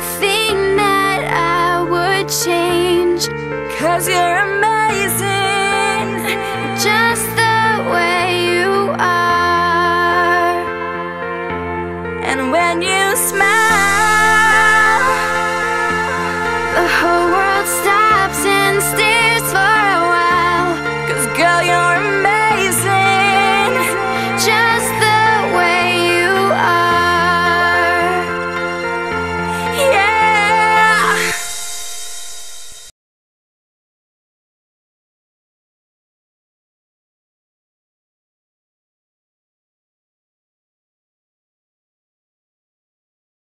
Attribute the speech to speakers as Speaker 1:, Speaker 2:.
Speaker 1: nothing that I would change. Cause you're